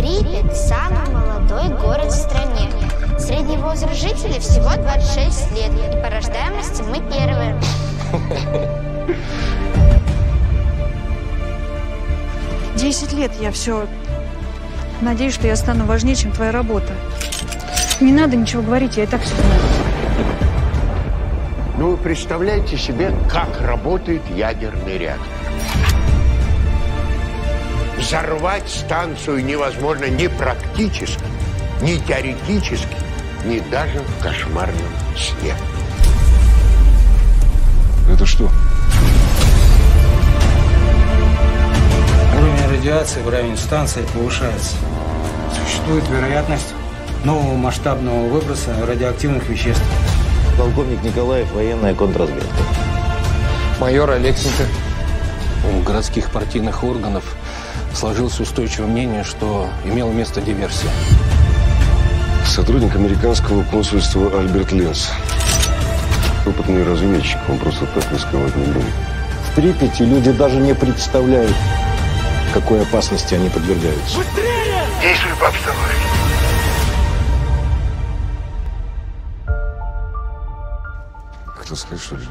Припять – самый молодой город в стране. Средний возраст жителей всего 26 лет, и по рождаемости мы первые. Десять лет я все... Надеюсь, что я стану важнее, чем твоя работа. Не надо ничего говорить, я и так все знаю. Ну, вы представляете себе, как работает ядерный реактор? Взорвать станцию невозможно ни практически, ни теоретически, ни даже в кошмарном сне. Это что? Уровень радиации в районе станции повышается. Существует вероятность нового масштабного выброса радиоактивных веществ. Полковник Николаев, военная контрразведка. Майор Алексенко. У городских партийных органов сложилось устойчивое мнение, что имела место диверсия. Сотрудник американского консульства Альберт Ленс. Опытный разведчик, он просто так рисковать не будет. В Припяти люди даже не представляют, какой опасности они подвергаются. Действуй по обстановке. Кто сказать, что ли?